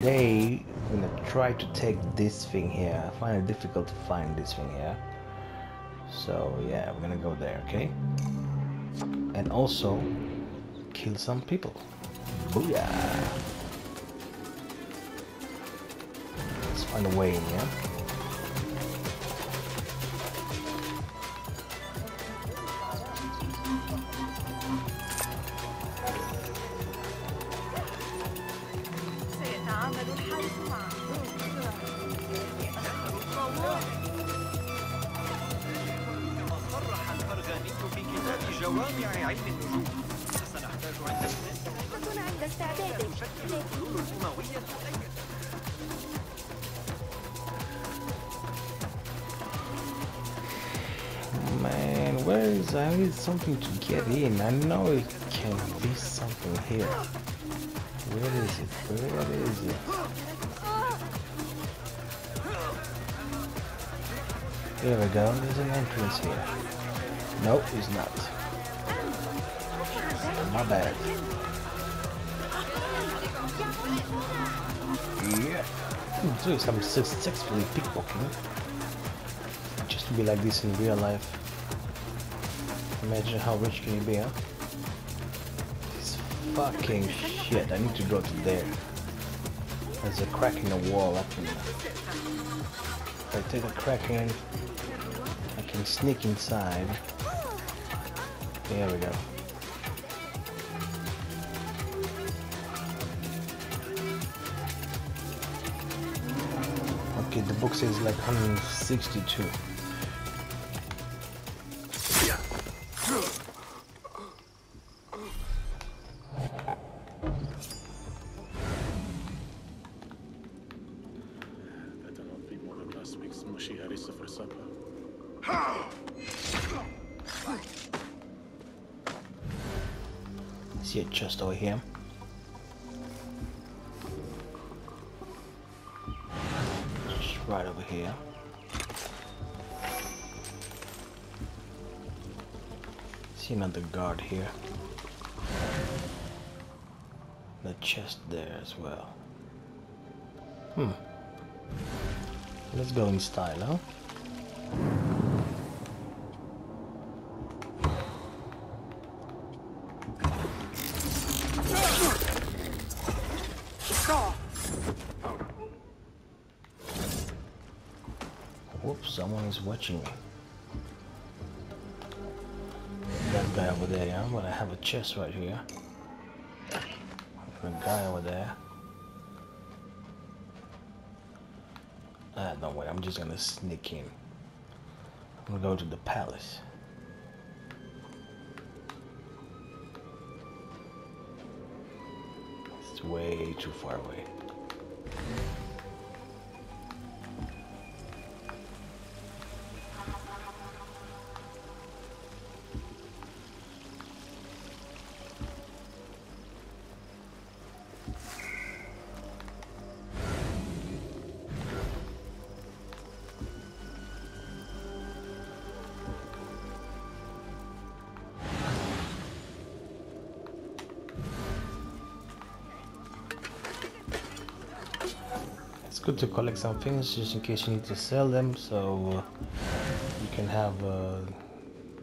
Today, I'm gonna try to take this thing here. I find it difficult to find this thing here. So yeah, we're gonna go there, okay? And also, kill some people. Booyah! Let's find a way in here. Something to get in. I know it can be something here. Where is it? Where is it? There we go. There's an entrance here. Nope, it's not. My bad. Yeah. So I'm successfully pickpocketing. Just to be like this in real life. Imagine how rich can you be, huh? This fucking shit. I need to go to there. There's a crack in the wall. I can. If I take a crack in, I can sneak inside. There we go. Okay, the book says like 162. simpler. See a chest over here. Just right over here. See another guard here. The chest there as well. Hmm. Let's go in style, huh? Someone is watching me. That guy over there, yeah? I have a chest right here. A guy over there. Ah, don't worry, I'm just gonna sneak in. I'm gonna go to the palace. It's way too far away. good to collect some things just in case you need to sell them so uh, you can have uh,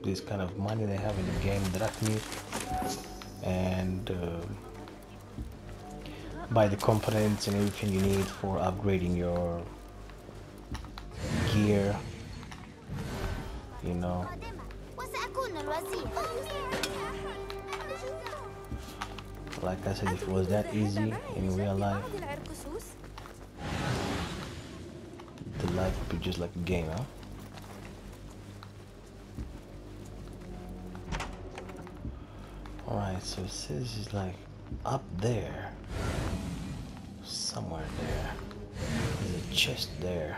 this kind of money they have in the game drachmi and uh, buy the components and everything you need for upgrading your gear. You know. Like I said if it was that easy in real life life would be just like a game, huh? Alright, so it says it's like up there. Somewhere there. There's a chest there.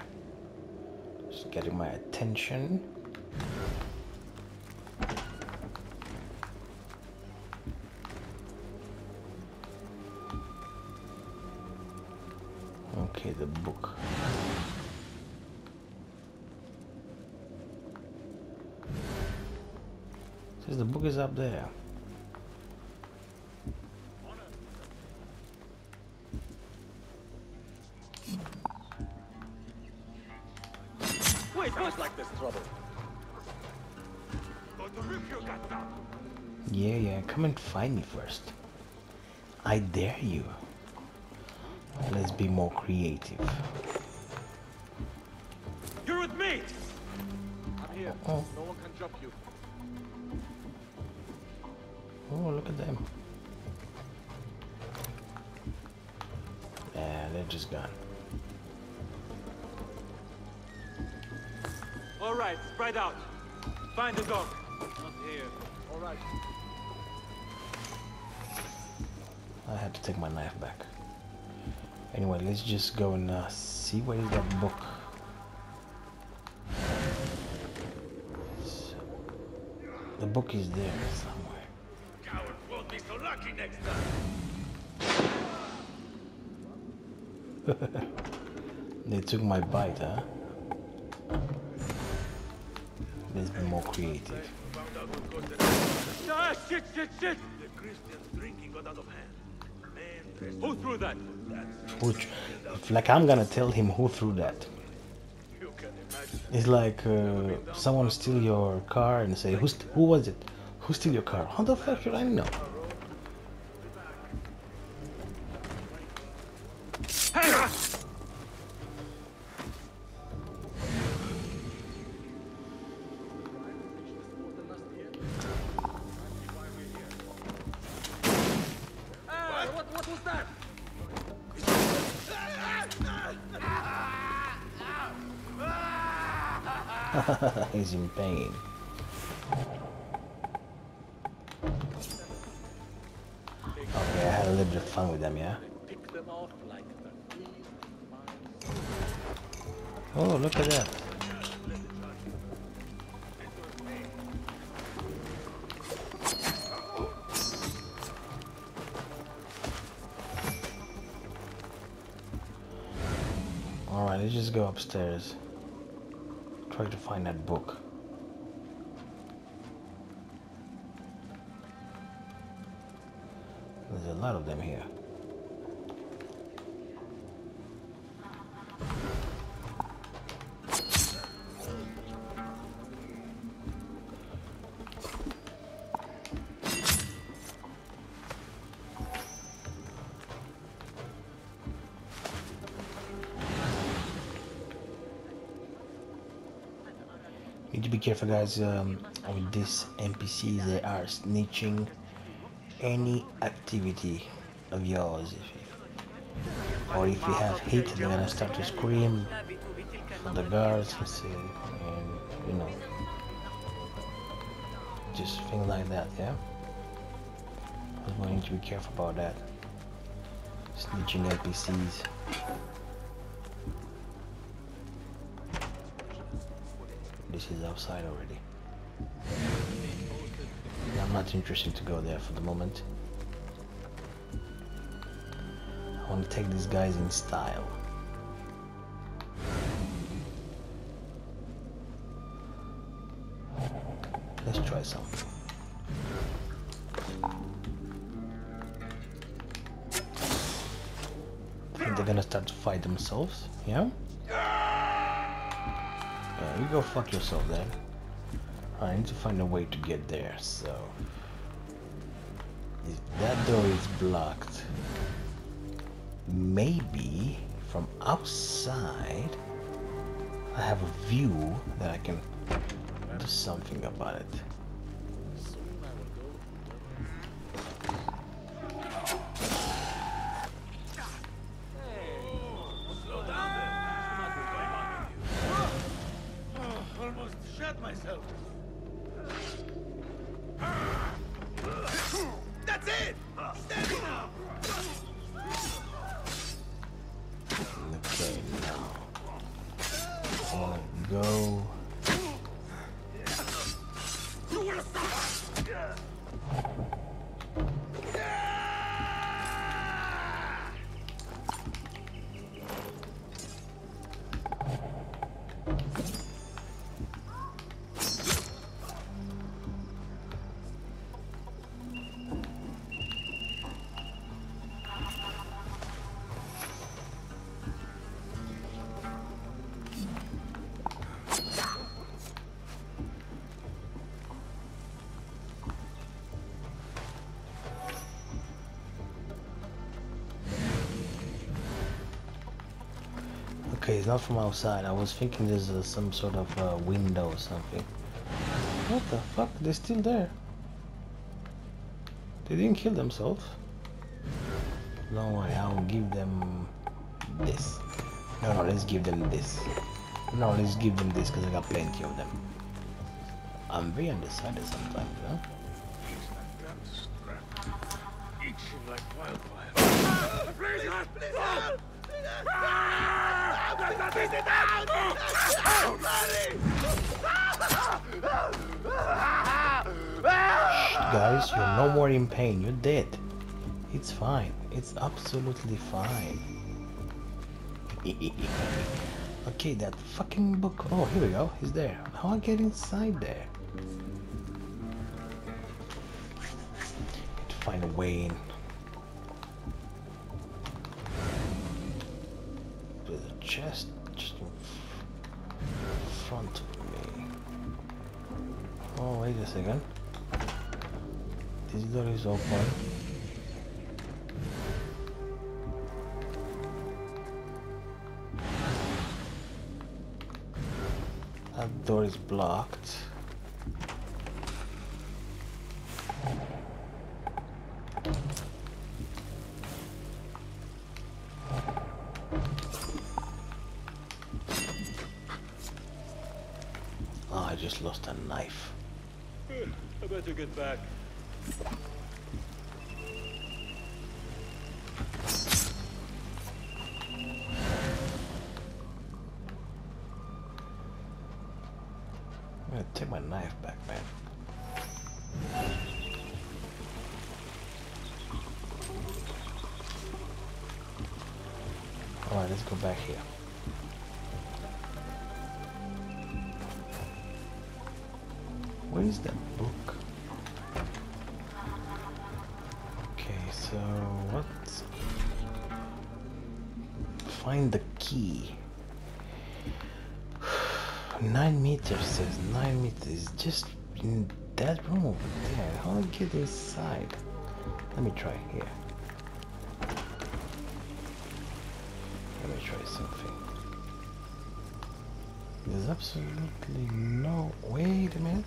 Just getting my attention. Okay, the book. The book is up there. Wait, what? like this trouble. Yeah, yeah, come and find me first. I dare you. Let's be more creative. You're with me! I'm here. Oh. No one can jump you. At them. Yeah, they're just gone. All right, spread out. Find the dog. Not here. All right. I had to take my knife back. Anyway, let's just go and uh, see where is that book. The book is there somewhere. Next time. They took my bite, huh? Let's be more creative. Ah, shit, shit, shit! The Christians drinking got out of hand. Who threw that? Who it's like I'm gonna tell him who threw that. you can imagine. It's like uh, someone steal your car and say, Who's who was it? Who steal your car? How the fuck should I know? He's in pain. Okay, I had a little bit of fun with them, yeah? Oh, look at that. Alright, let's just go upstairs. Try to find that book. There's a lot of them here. To be careful, guys. Um, with these NPCs, they are snitching any activity of yours. If or if you have hit, they're gonna start to scream for the guards say, and you know, just things like that. Yeah. We need to be careful about that. Snitching NPCs. Is outside already. I'm not interested to go there for the moment. I want to take these guys in style. Let's try something. they're gonna start to fight themselves, yeah? You go fuck yourself then. I need to find a way to get there, so... If that door is blocked, maybe from outside I have a view that I can do something about it. It's not from outside. I was thinking there's uh, some sort of uh, window or something. What the fuck? They're still there. They didn't kill themselves. Don't worry, I'll give them this. No, no, let's give them this. No, let's give them this because I got plenty of them. I'm very undecided sometimes, you know? Itching like wildfire. Guys, you're no more in pain. You're dead. It's fine. It's absolutely fine. okay, that fucking book. Oh, here we go. He's there. How I get inside there? to find a way in. Chest just in front of me. Oh, wait a second. This door is open. That door is blocked. Let's go back here. Where is that book? Okay, so what's find the key. Nine meters says nine meters. Just in that room over there. How do I get inside? Let me try here. Try something. There's absolutely no. Wait a minute.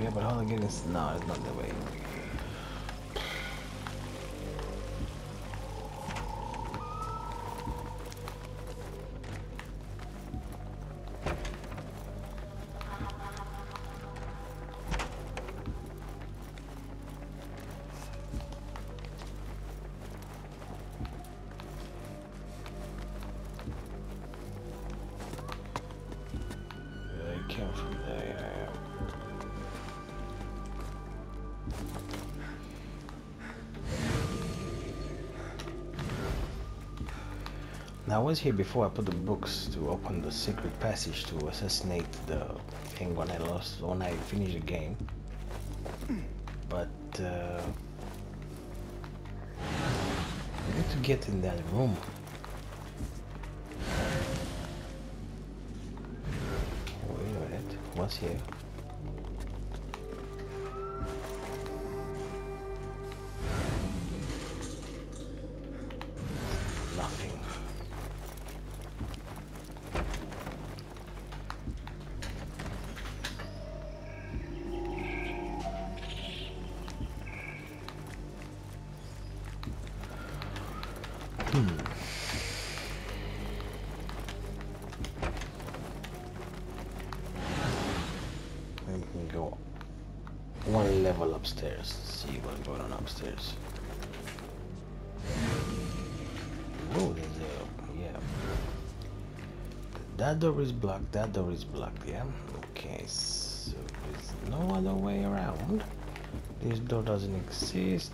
Yeah, but how do I get this? No, it's not the way. I was here before I put the books to open the secret passage to assassinate the thing when I lost when I finished the game. But uh, I need to get in that room. Wait a minute, what's here? Upstairs. See what's going on upstairs. Oh, there's a yeah. That door is blocked. That door is blocked. Yeah. Okay. So there's no other way around. This door doesn't exist.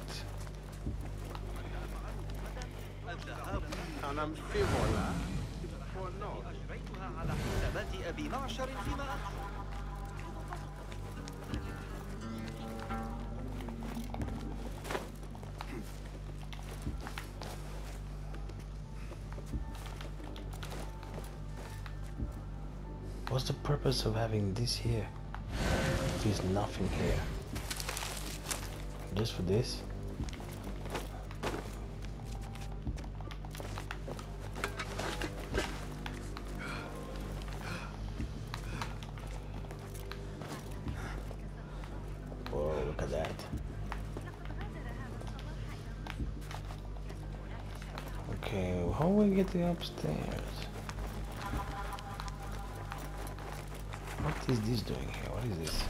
What's the purpose of having this here? There's nothing here. Just for this? Okay, how we get the upstairs? Is this doing here? What is this?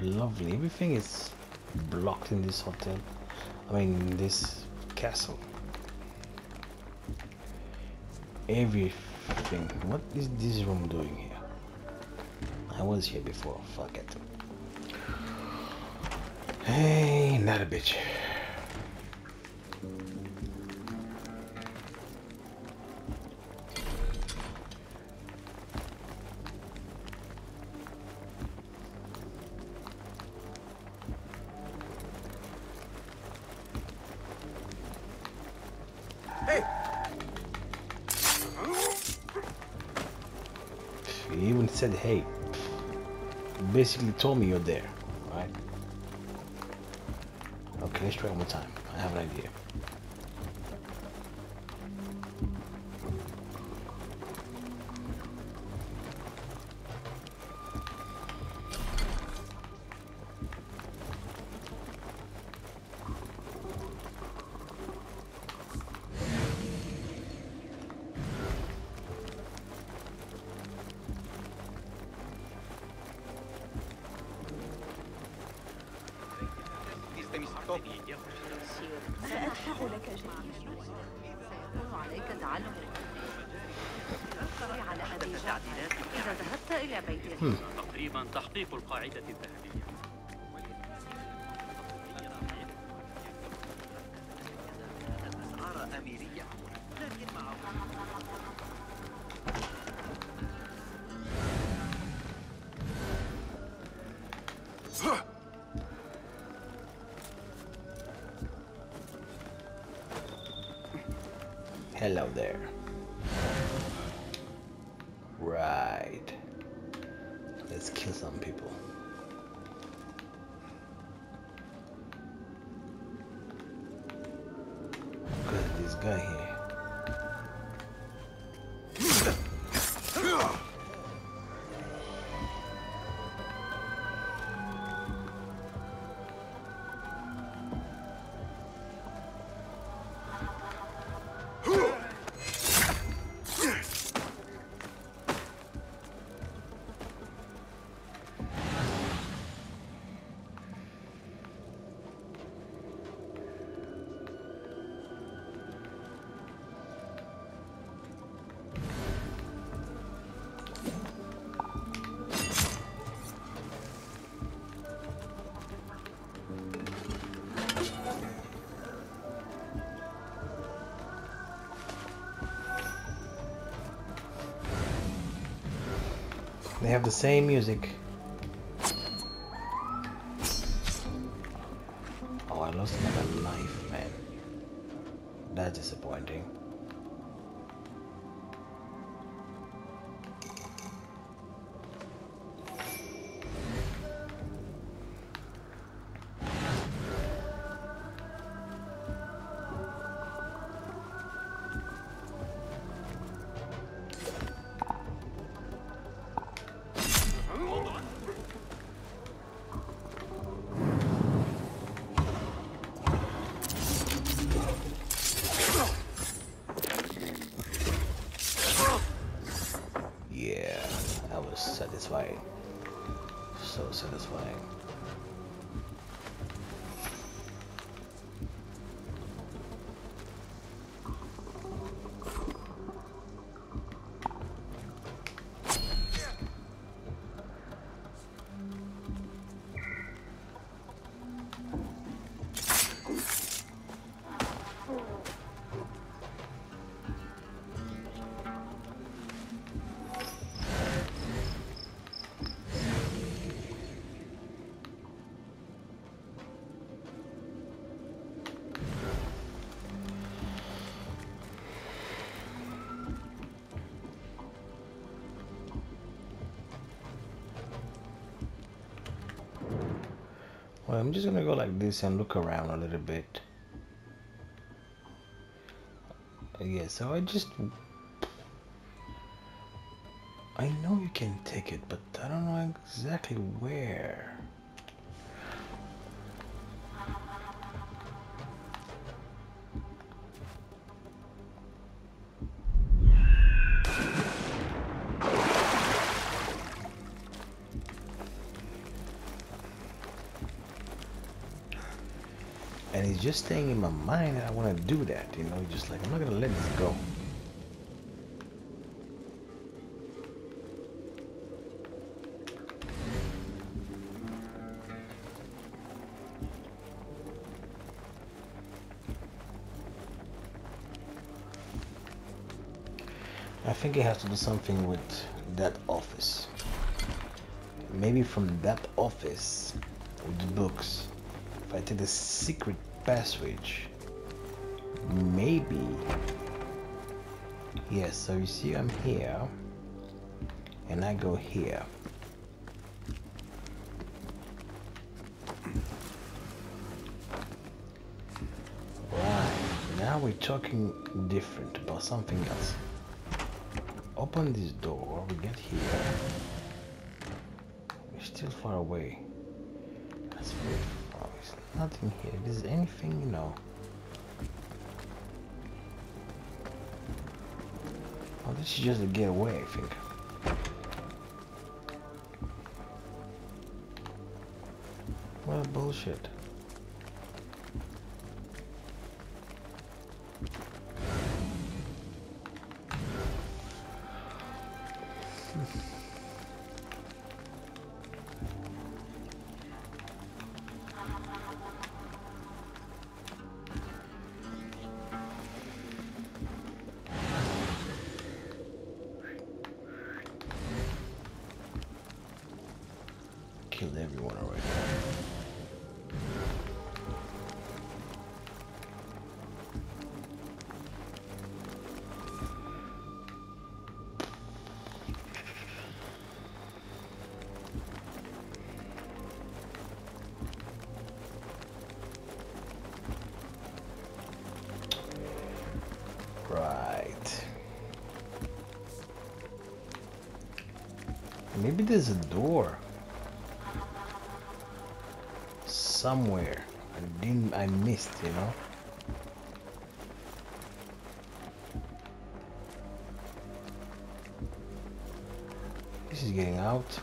Lovely. Everything is blocked in this hotel. I mean, this castle. Everything. What is this room doing here? I was here before. Fuck it. Hey, not a bitch. Said, hey. Basically told me you're there, right? Okay, let's try one more time. I have an idea. سأدفع لك سيكون عليك تعلم على أبي جعفر إذا ذهبت إلى بيته تقريبا تحقيق القاعدة الذهبية. They have the same music. Satisfying. I'm just gonna go like this and look around a little bit. Yeah, so I just. I know you can take it, but I don't know exactly where. Just staying in my mind that I want to do that. You know, just like I'm not gonna let this go. I think it has to do something with that office. Maybe from that office with the books. I take the secret passage, maybe. Yes, so you see I'm here and I go here. Right, now we're talking different about something else open this door, we get here. We're still far away. That's far. There's nothing here. Is anything, you know? Oh, this is just a getaway, I think. What bullshit. Maybe there's a door somewhere. I didn't. I missed. You know. This is getting out.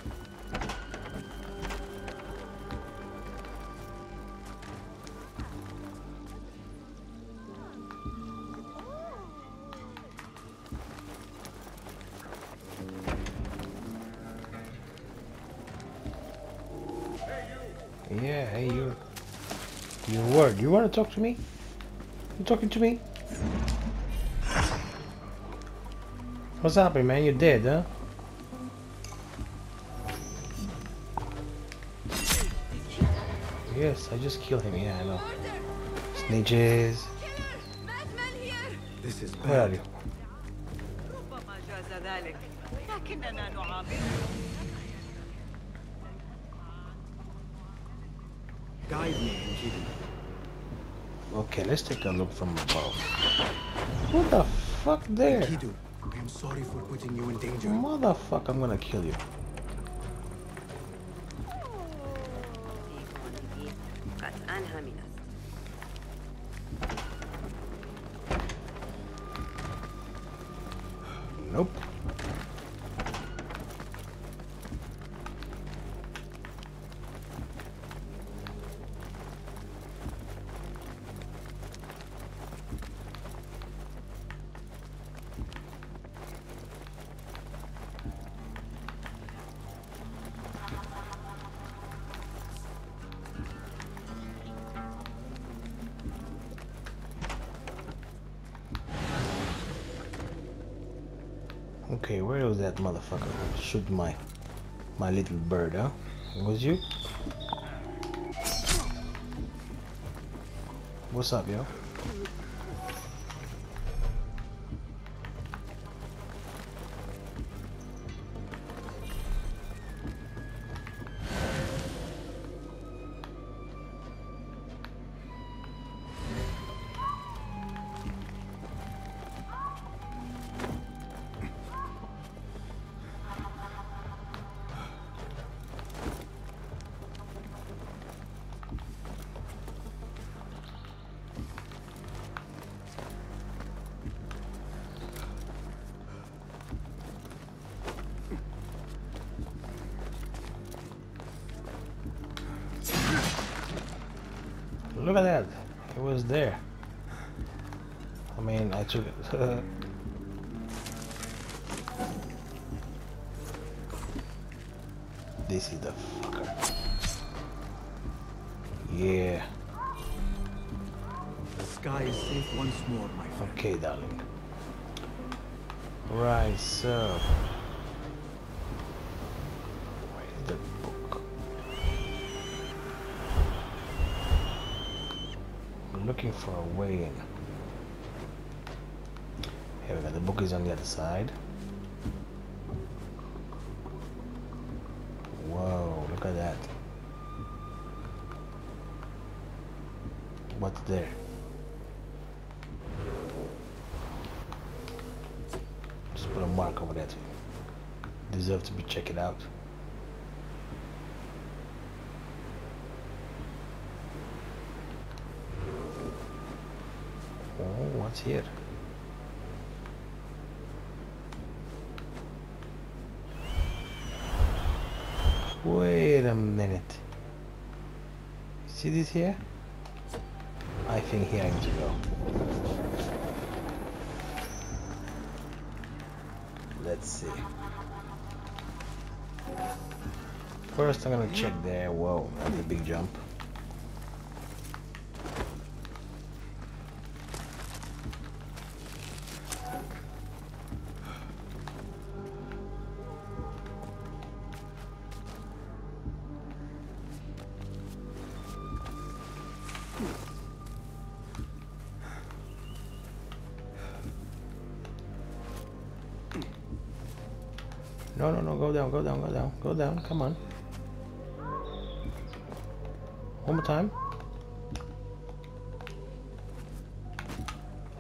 to talk to me? You talking to me? What's happening, man? You dead, huh? Yes, I just killed him. Yeah, I know. Snitches. This is Where are you? Guide me and Okay, let's take a look from above. What the fuck there? Enkidu, I am sorry for putting you in danger. Motherfucker, I'm gonna kill you. Okay, where was that motherfucker? Shoot my my little bird, huh? Was you? What's up, yo? Look at that. It was there. I mean, I took it. this is the fucker. Yeah. The sky is safe once more, my friend. Okay, darling. Right, so. For a. Here we go, the book is on the other side. Whoa, look at that. What's there? Just put a mark over that. Deserve to be checked out. Oh, what's here? Wait a minute. See this here? I think here I need to go. Let's see. First I'm gonna check there. Whoa, that's a big jump. No, no, no, go down, go down, go down, go down, come on. One more time.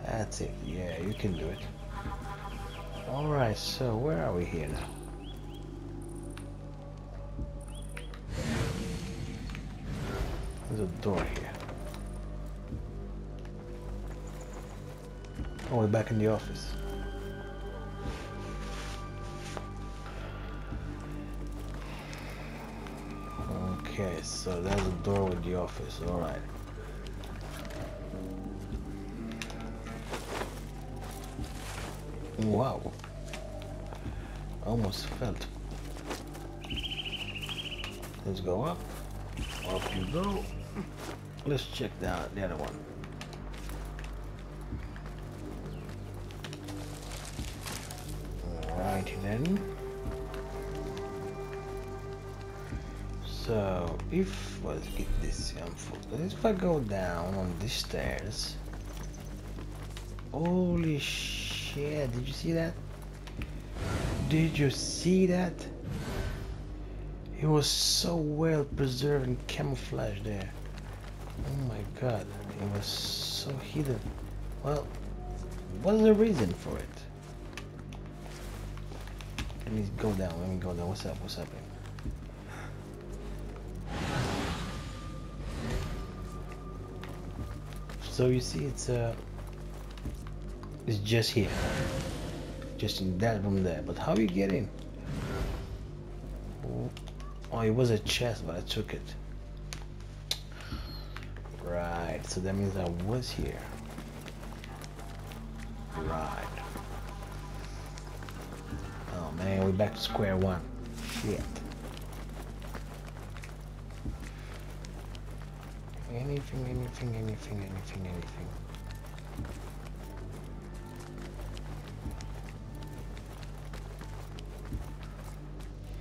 That's it, yeah, you can do it. Alright, so where are we here now? There's a door here. Oh, we're back in the office. So that's the door with the office. All right. Wow. Almost felt. Let's go up. Up you go. Let's check down the other one. Alrighty then. So if let's get this info. If I go down on these stairs, holy shit! Did you see that? Did you see that? It was so well preserved and camouflaged there. Oh my god, it was so hidden. Well, what's the reason for it? Let me go down. Let me go down. What's up? What's happening? So you see, it's uh, it's just here, just in that room there. But how you get in? Oh, it was a chest, but I took it. Right. So that means I was here. Right. Oh man, we're back to square one. Shit. Anything, anything, anything, anything, anything.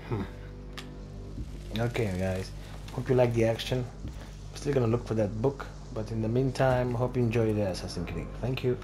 Hmm. Okay, guys. Hope you like the action. I'm still gonna look for that book, but in the meantime, hope you enjoy the Assassin's Creed. Thank you.